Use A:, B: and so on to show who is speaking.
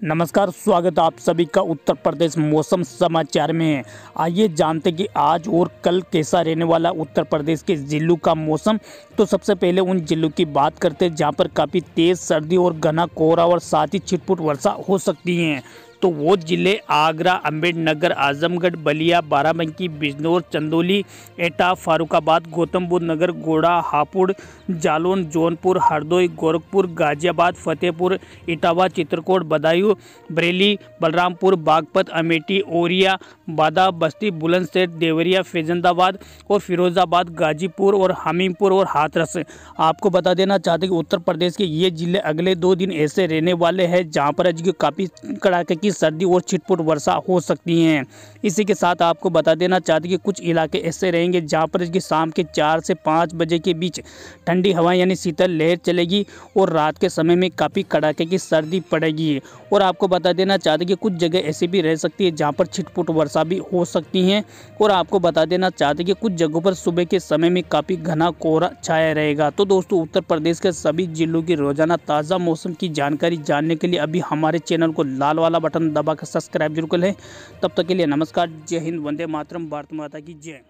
A: नमस्कार, स्वागत आप सभी का उत्तर प्रदेश मौसम समाचार में। आइए जानते कि आज और कल कैसा रहने वाला उत्तर प्रदेश के जिलों का मौसम। तो सबसे पहले उन जिलों की बात करते हैं जहाँ पर काफ़ी तेज़ सर्दी और घना कोहरा और साथ ही छिटपुट वर्षा हो सकती है। तो वो ज़िले आगरा, अम्बेडनगर, आजमगढ़, बलिया, बाराबंकी, बिजनौर, चंदौली, एटा, फारुखाबाद गौतम बुद्ध नगर, गोड़ा, हापुड़, जालौन, जौनपुर, हरदोई, गोरखपुर, गाजियाबाद, फतेहपुर, इटावा, चित्रकूट, बदायूं, बरेली, बलरामपुर, बागपत, अमेठी, ओरिया, बादा, बस्ती, बुलंदशहर, देवरिया, फैजंदाबाद और फिरोज़ाबाद, गाजीपुर और हमीमपुर और हाथरस। आपको बता देना चाहते कि उत्तर प्रदेश के ये ज़िले अगले दो दिन ऐसे रहने वाले हैं जहाँ पर आज काफ़ी कड़ाके की सर्दी और छिटपुट वर्षा हो सकती हैं। इसी के साथ आपको बता देना चाहते कि कुछ इलाके ऐसे रहेंगे जहाँ पर इसकी शाम के चार से पाँच बजे के बीच ठंडी हवा यानी शीतल लहर चलेगी और रात के समय में काफ़ी कड़ाके की सर्दी पड़ेगी। और आपको बता देना चाहते कि कुछ जगह ऐसी भी रह सकती है जहाँ पर छिटपुट वर्षा भी हो सकती हैं। और आपको बता देना चाहते कि कुछ जगहों पर सुबह के समय में काफ़ी घना कोहरा छाया रहेगा। तो दोस्तों, उत्तर प्रदेश के सभी जिलों की रोज़ाना ताज़ा मौसम की जानकारी जानने के लिए अभी हमारे चैनल को लाल वाला बटन दबा कर सब्सक्राइब ज़रूर कर लें। तब तक के लिए नमस्कार, जय हिंद, वंदे मातरम, भारत माता की जय।